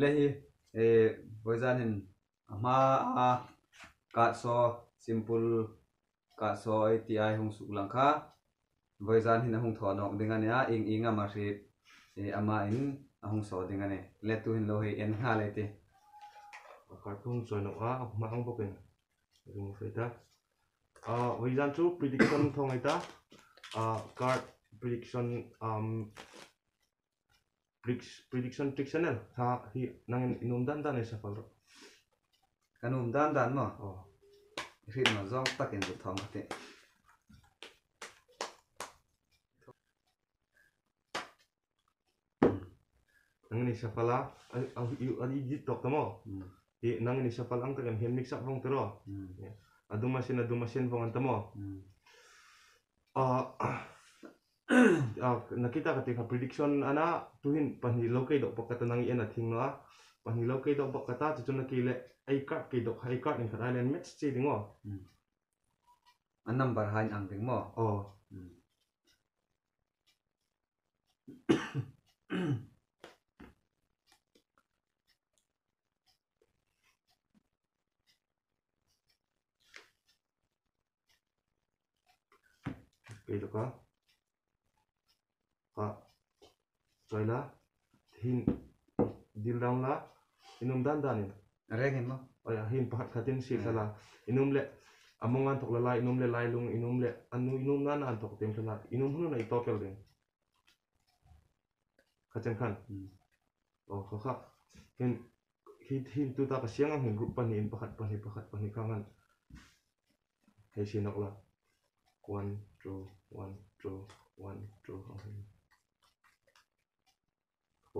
le hi e voizan hin ama a ka so simple ka so ai ti ai hung su lang kha voizan hin hung thon ok dinga ne ing ing ama ri e ama in hung so dinga ne le tu hin lo he en ha le te ka cartoon so nó a ma không bo ken dùng phải ta. A với gian chú prediction thong ai ta. A card prediction um prediction dictional ta hi nang in um dan dan esa kan dan dan ma o fi ma zong takin zu thong te nang ni safala au yu ani ji tok tamo. Hi nang ni safal ang kan hem mix up tero adu masin adu masin vong antamo Ah, nakita ketika prediction ana tuhin panhilo kay dok pakata nang iyan at hingwa panhilo kay dok pakata sejujurnya kile, ay card kay dok ay card ng karalan match si dingo hmm. ang number hain ang ding mo oh hmm. Gitu kah? पहिला hin dil la inum dan dan in reng lo hin pahat khatin si eh. kala inum le among antok la inum le lailung inum le anu inum nan antok tem kala inum hunu na itopel ding kacang kan oh kakak hin hin hin tu tak siang hin grup panin pahat panin pahat panin kangan hei sinok la one two one.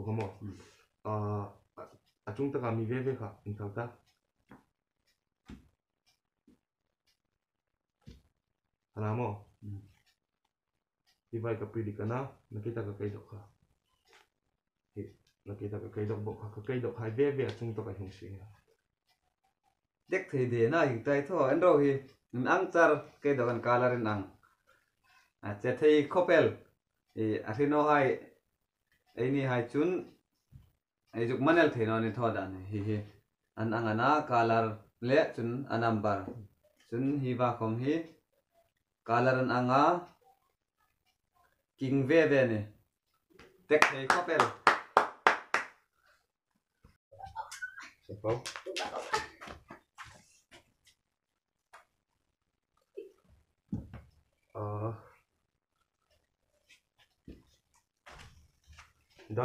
Oh à, à chúng ta kami ve ve kha in đi ta Alamo. đi vai ka pili ka na, nakita ka kay dok ka. Hi, nakita ka kay dok bok ka kay độc hai ve ve acung to ka hing sing. dek thei de na hi tai tho anh đâu hi mình ăn char cái do ăn color in ăn, à chết thì khopel thì ở trên nó hay ấy ni hai chun. Ei juk manel thế no ni tho da ne hi hi. An ang ana color le chun a bar chun hi ba khom hi. Color an anga. King ve ve ne dek thei khopel Sapau. Uh, ah. Ah.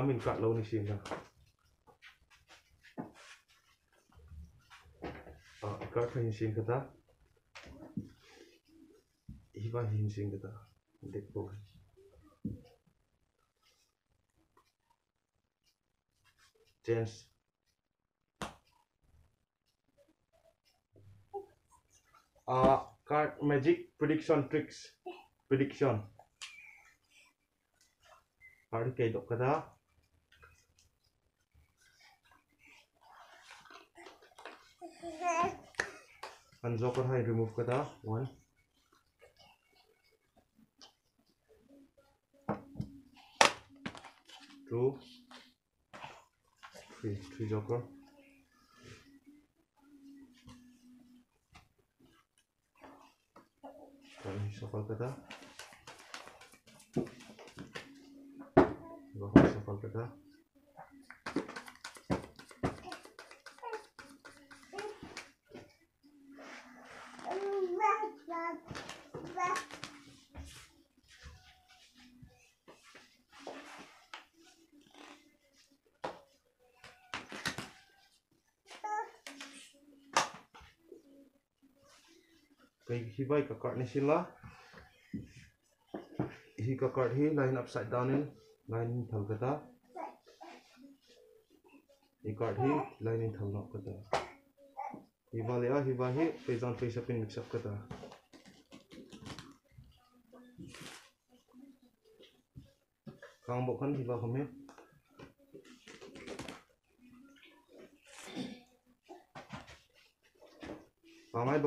Ah, card magic prediction tricks prediction. Card kay dok kada. Unlock कर i-remove कर दा one two three three joker कल सफल कर दा बहुत सफल कर दा hibay ka card ni sila. Hi ka card hi line upside down in line thal kata. Hi card hi line in thal nok kata. Hiba le a hiba hi face on face up in mix up kata. Còn bộ khăn hiba kami. Pamay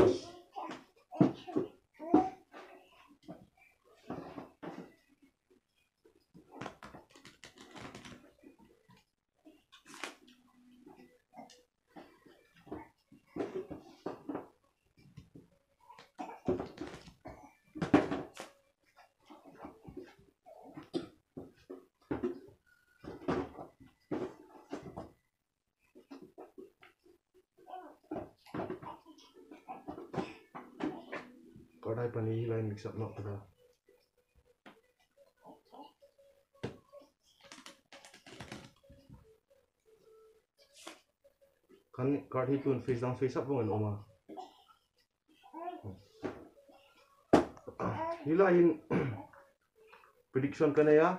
us. Kau open the e-lane because I've knocked. Kan card hit pun face down face up pun kan, Oma. Hilahin prediction ka ya.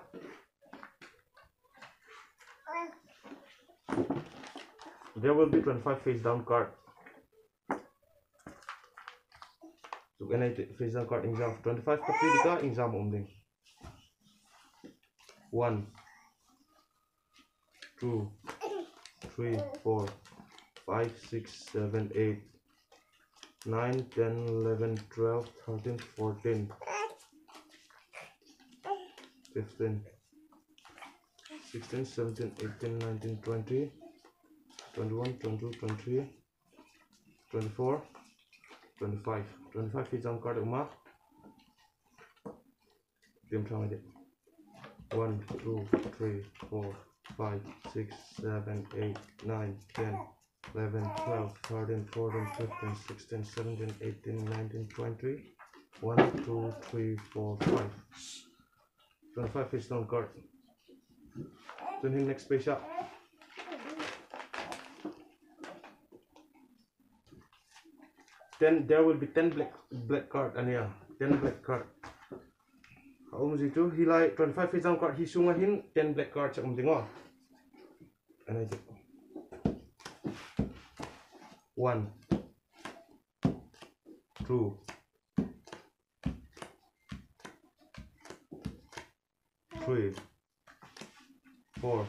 There will be 25 face down card. So when I down card exam 25 tapi dika exam umding 1 2 3 4 5 6 7 8 9 10 11 12 13 14 15 16 17 18 19 20 21 22 23 24 25 25 feet on card uma. Tìm trong này 1 2 3 4 5 6 7 8 9 10 11 12 13 14 15 16 17 18 19 20 1 2 3 4 5 25 feet on card. Then hit next page up then there will be 10 black black card, and yeah 10 black card. Um itu twenty 25 face down card hi sunga hin 10 black card sa um tingo and I ấy one, two, three, four,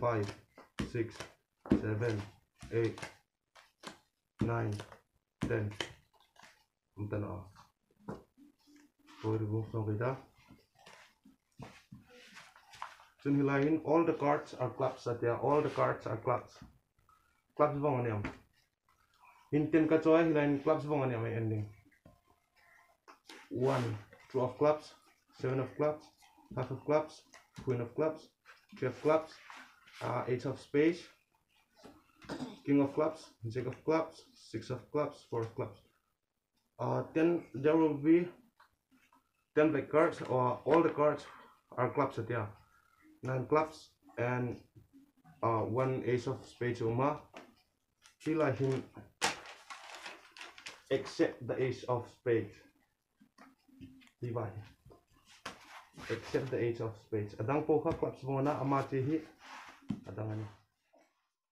five, six, seven, eight 9, 10 and off. So remove from data. So in all the cards are clubs at there. All the cards are clubs. Clubs vong anyam. In 10 ka choy hilain clubs vong anyam ending. 1, 2 of clubs, 7 of clubs, half of clubs, queen of clubs, 12 clubs, uh, 8 of space, king of clubs, jack of clubs, six of clubs, four of clubs. Uh, then there will be ten black cards, or all the cards are clubs at yeah, nine clubs and uh, one ace of spades uma. Sila him except the ace of spades. Diba? Except the ace of spades. Adang po ka clubs mo na amati hi. Adang ano.